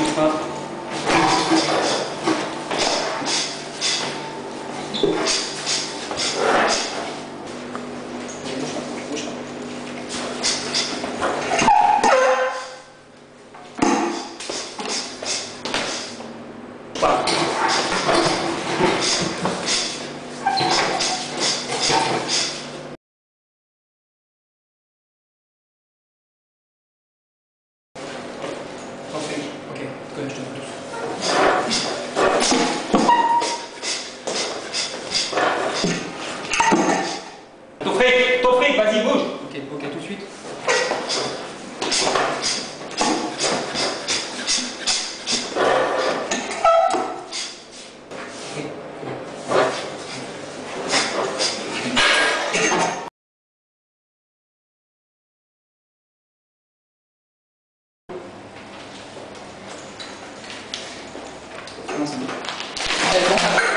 Quatro. Taufik, Taufik, vas-y, bouge. Ok, ok, tout de suite. ますんで。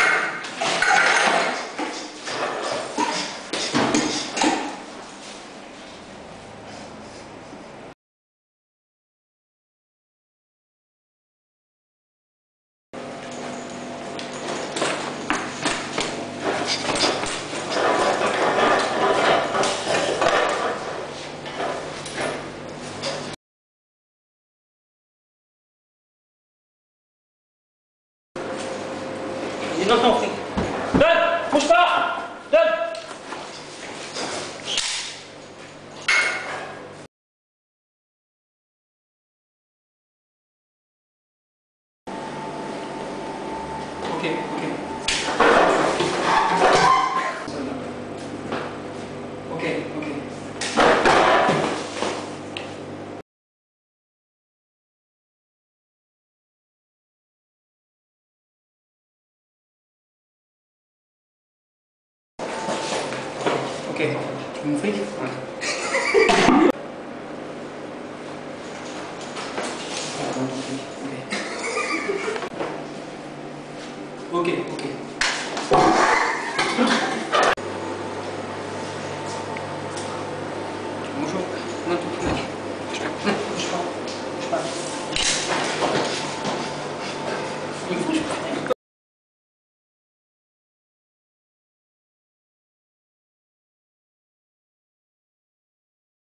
He's not knocking. Done. Push back. Done. Okay. Ok, tu Ok, ok. Bonjour.